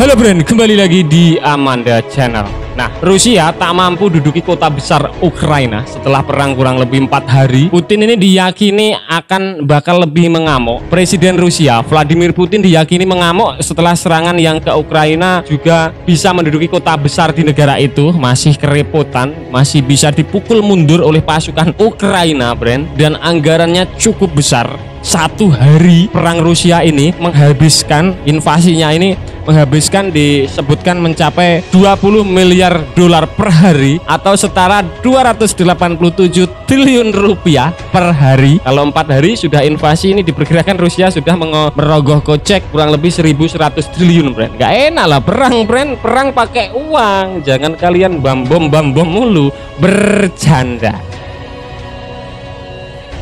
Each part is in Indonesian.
Halo Brand, kembali lagi di Amanda Channel. Nah, Rusia tak mampu duduki kota besar Ukraina setelah perang kurang lebih empat hari. Putin ini diyakini akan bakal lebih mengamuk. Presiden Rusia Vladimir Putin diyakini mengamuk setelah serangan yang ke Ukraina juga bisa menduduki kota besar di negara itu. Masih kerepotan, masih bisa dipukul mundur oleh pasukan Ukraina, Brand. Dan anggarannya cukup besar satu hari perang Rusia ini menghabiskan invasinya ini menghabiskan disebutkan mencapai 20 miliar dolar per hari atau setara 287 triliun rupiah per hari. Kalau empat hari sudah invasi ini diperkirakan Rusia sudah merogoh kocek kurang lebih 1100 triliun brand gak enak lah perang brand perang pakai uang. Jangan kalian bam bom bam bom mulu. Bercanda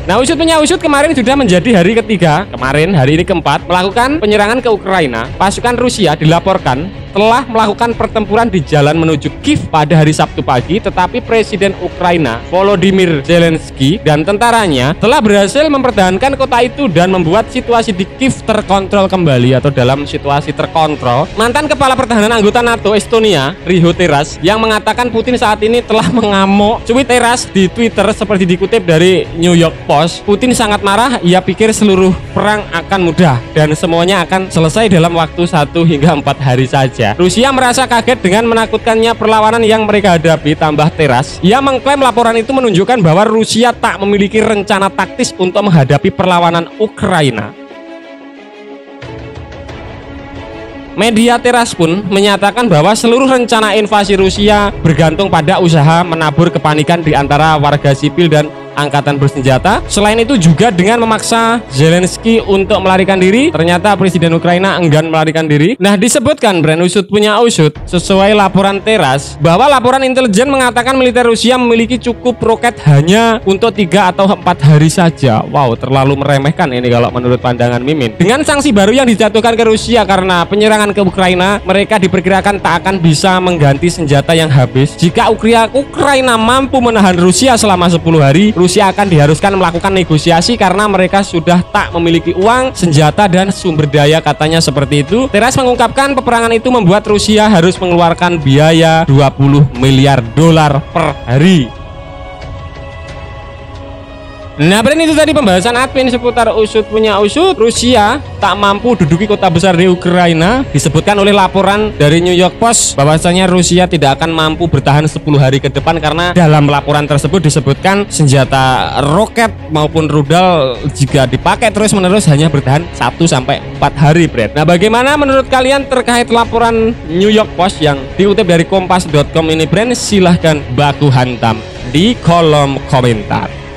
Nah usut punya usut kemarin sudah menjadi hari ketiga. Kemarin hari ini keempat Melakukan penyerangan ke Ukraina. Pasukan Rusia dilaporkan telah melakukan pertempuran di jalan menuju Kiev pada hari Sabtu pagi, tetapi Presiden Ukraina Volodymyr Zelensky dan tentaranya telah berhasil mempertahankan kota itu dan membuat situasi di Kiev terkontrol kembali atau dalam situasi terkontrol. Mantan Kepala Pertahanan anggota NATO Estonia, Riho Teras, yang mengatakan Putin saat ini telah mengamuk. Cuit Teras di Twitter seperti dikutip dari New York Post, Putin sangat marah, ia pikir seluruh perang akan mudah dan semuanya akan selesai dalam waktu satu hingga empat hari saja saja. Rusia merasa kaget dengan menakutkannya perlawanan yang mereka hadapi tambah teras. Ia mengklaim laporan itu menunjukkan bahwa Rusia tak memiliki rencana taktis untuk menghadapi perlawanan Ukraina. Media Teras pun menyatakan bahwa seluruh rencana invasi Rusia bergantung pada usaha menabur kepanikan di antara warga sipil dan angkatan bersenjata. Selain itu juga dengan memaksa Zelensky untuk melarikan diri, ternyata Presiden Ukraina enggan melarikan diri. Nah, disebutkan brand usut punya usut sesuai laporan Teras bahwa laporan intelijen mengatakan militer Rusia memiliki cukup roket hanya untuk tiga atau empat hari saja. Wow, terlalu meremehkan ini kalau menurut pandangan Mimin. Dengan sanksi baru yang dijatuhkan ke Rusia karena penyerangan ke Ukraina, mereka diperkirakan tak akan bisa mengganti senjata yang habis. Jika Ukraina mampu menahan Rusia selama 10 hari, akan diharuskan melakukan negosiasi karena mereka sudah tak memiliki uang, senjata, dan sumber daya katanya seperti itu. Teras mengungkapkan peperangan itu membuat Rusia harus mengeluarkan biaya 20 miliar dolar per hari. Nah, brand itu tadi pembahasan admin seputar usut punya usut. Rusia tak mampu duduki kota besar di Ukraina. Disebutkan oleh laporan dari New York Post bahwasanya Rusia tidak akan mampu bertahan 10 hari ke depan karena dalam laporan tersebut disebutkan senjata roket maupun rudal jika dipakai terus-menerus hanya bertahan 1 sampai 4 hari, brand. Nah, bagaimana menurut kalian terkait laporan New York Post yang diutip dari kompas.com ini, brand? Silahkan baku hantam di kolom komentar.